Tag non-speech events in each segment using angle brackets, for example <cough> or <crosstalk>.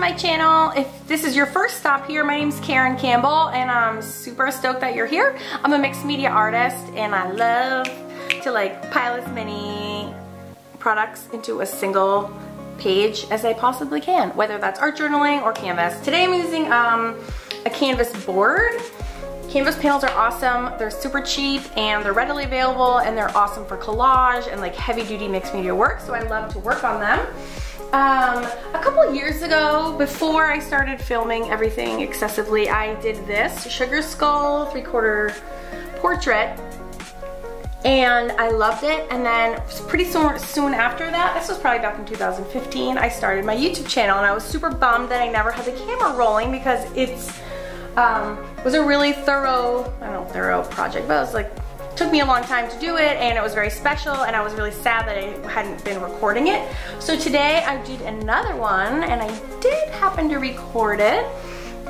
my channel. If this is your first stop here, my name is Karen Campbell and I'm super stoked that you're here. I'm a mixed media artist and I love to like pile as many products into a single page as I possibly can, whether that's art journaling or canvas. Today I'm using um, a canvas board. Canvas panels are awesome. They're super cheap and they're readily available and they're awesome for collage and like heavy duty mixed media work. So I love to work on them. Um, a couple years ago, before I started filming everything excessively, I did this Sugar Skull three quarter portrait and I loved it. And then pretty soon, soon after that, this was probably back in 2015, I started my YouTube channel and I was super bummed that I never had the camera rolling because it's um, was a really thorough, I don't know, thorough project, but it was like took me a long time to do it and it was very special and I was really sad that I hadn't been recording it. So today I did another one and I did happen to record it.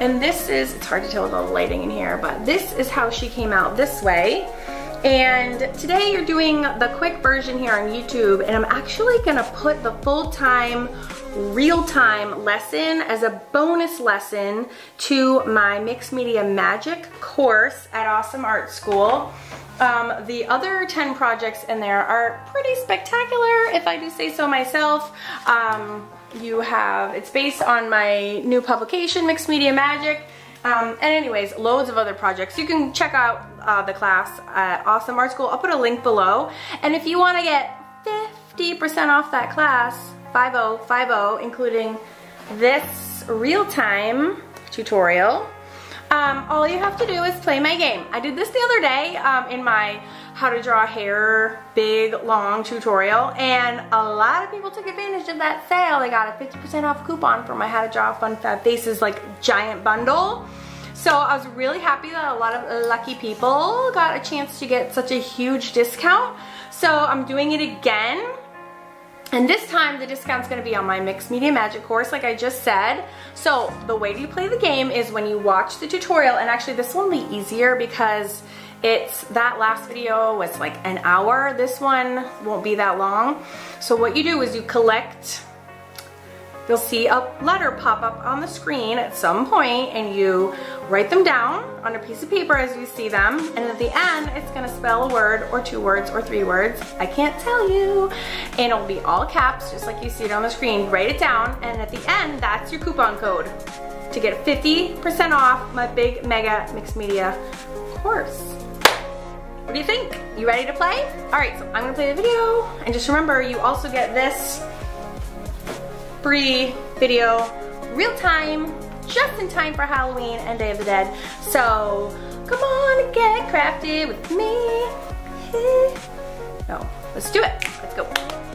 And this is, it's hard to tell with all the lighting in here, but this is how she came out this way. And today you're doing the quick version here on YouTube and I'm actually gonna put the full-time real-time lesson as a bonus lesson to my mixed media magic course at Awesome Art School. Um, the other 10 projects in there are pretty spectacular, if I do say so myself. Um, you have, it's based on my new publication, Mixed Media Magic. Um, and anyways, loads of other projects. You can check out uh, the class at Awesome Art School. I'll put a link below. And if you want to get 50% off that class, 5050, including this real-time tutorial, um, all you have to do is play my game. I did this the other day um, in my how to draw hair big long tutorial and a lot of people took advantage of that sale. They got a 50% off coupon for my how to draw fun fab faces like giant bundle. So I was really happy that a lot of lucky people got a chance to get such a huge discount. So I'm doing it again and this time the discount's gonna be on my Mixed Media Magic course like I just said. So the way you play the game is when you watch the tutorial and actually this one will be easier because it's that last video was like an hour. This one won't be that long. So what you do is you collect you'll see a letter pop up on the screen at some point and you write them down on a piece of paper as you see them and at the end it's gonna spell a word or two words or three words I can't tell you and it'll be all caps just like you see it on the screen write it down and at the end that's your coupon code to get 50% off my big mega mixed media course what do you think? You ready to play? All right, so I'm gonna play the video. And just remember, you also get this free video, real time, just in time for Halloween and Day of the Dead. So come on and get crafted with me. <laughs> No, let's do it. Let's go.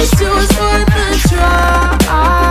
It was worth the try.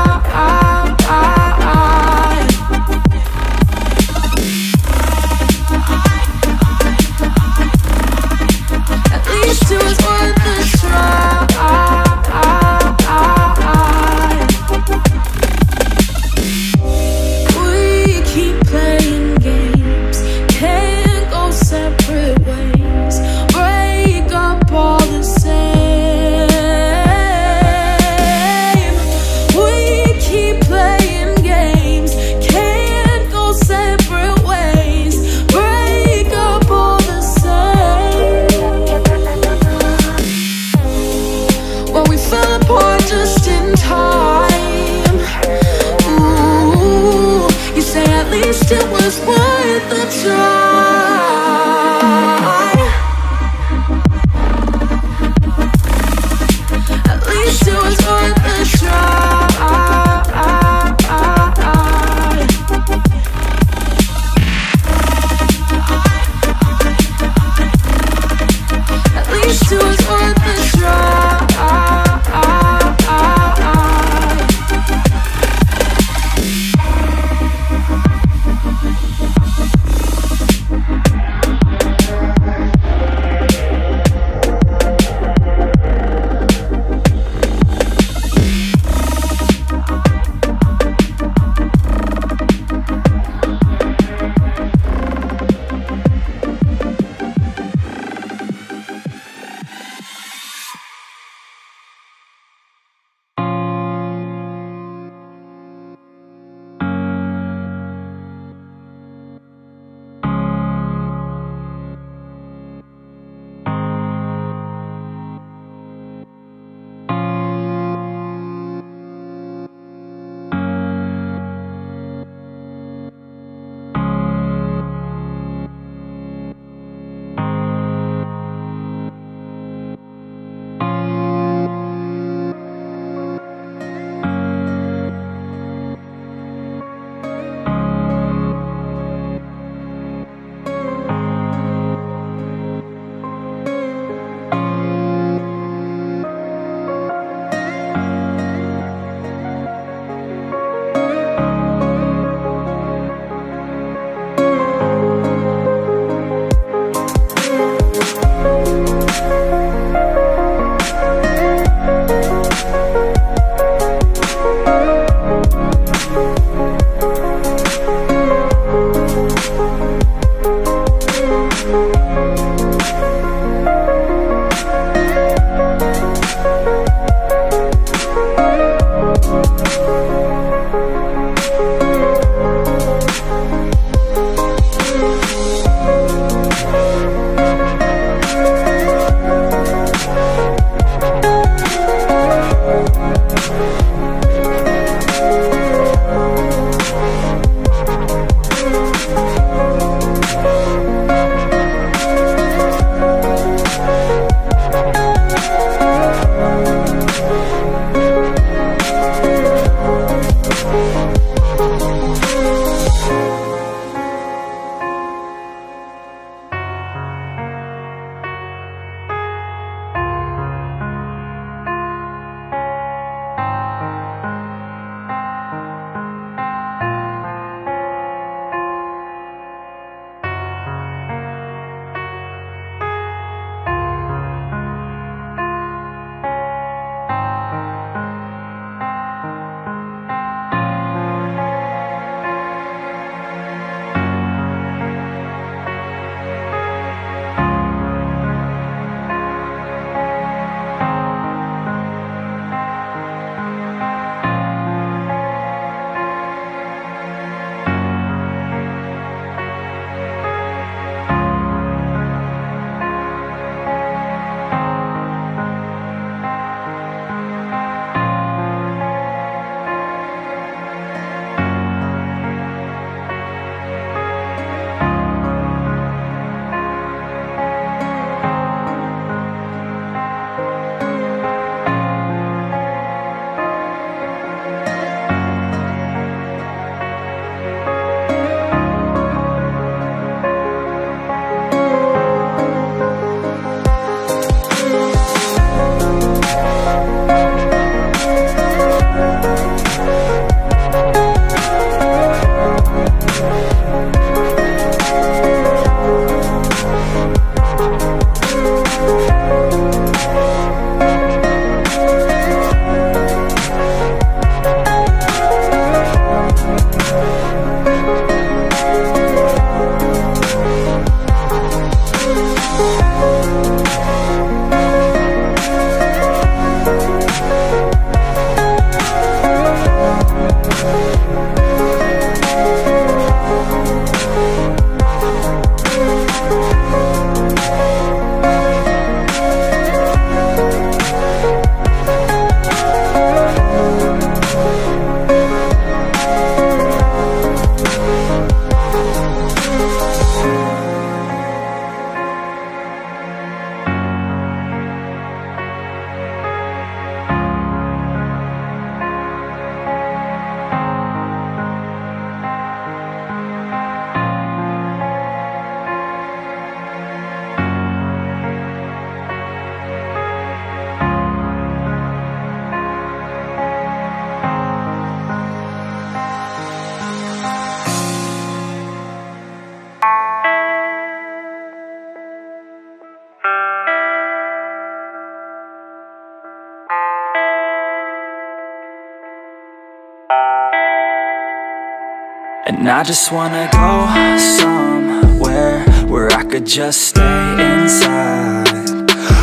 And I just wanna go somewhere where I could just stay inside.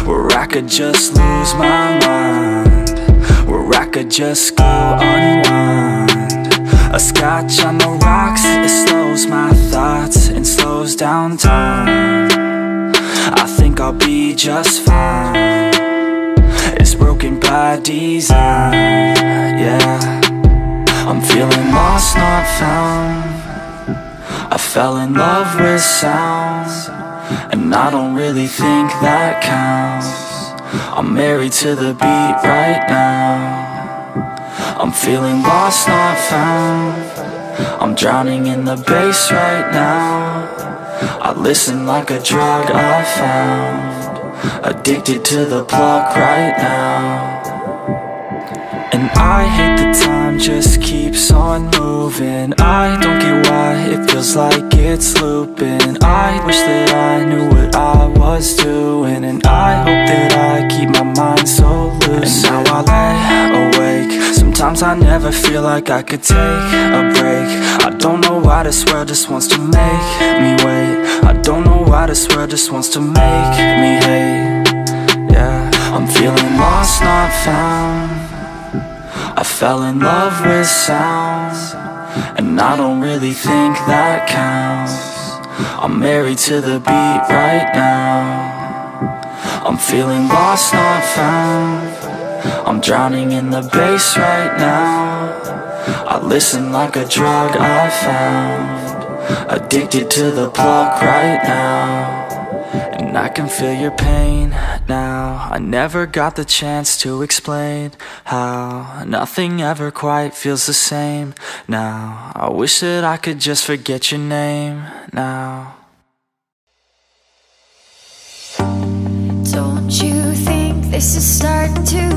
Where I could just lose my mind. Where I could just go unwind. A scotch on the rocks, it slows my thoughts and slows down time. I think I'll be just fine. It's broken by design, yeah. I'm feeling lost, not found fell in love with sound And I don't really think that counts. I'm married to the beat right now. I'm feeling lost, not found. I'm drowning in the bass right now. I listen like a drug I found. Addicted to the plug right now. And I hate the time just keeps on moving. I don't get why it feels like it's looping. I wish that I knew what I was doing And I hope that I keep my mind so loose. And now I lay awake. Sometimes I never feel like I could take a break. I don't know why this world just wants to make me wait. I don't know why this world just wants to make me hate. Yeah, I'm feeling lost, not found I fell in love with sound And I don't really think that counts. I'm married to the beat right now. I'm feeling lost, not found. I'm drowning in the bass right now. I listen like a drug I found. Addicted to the plug right now and I can feel your pain now. I never got the chance to explain how Nothing ever quite feels the same. Now I wish that I could just forget your name now. Don't you think this is starting to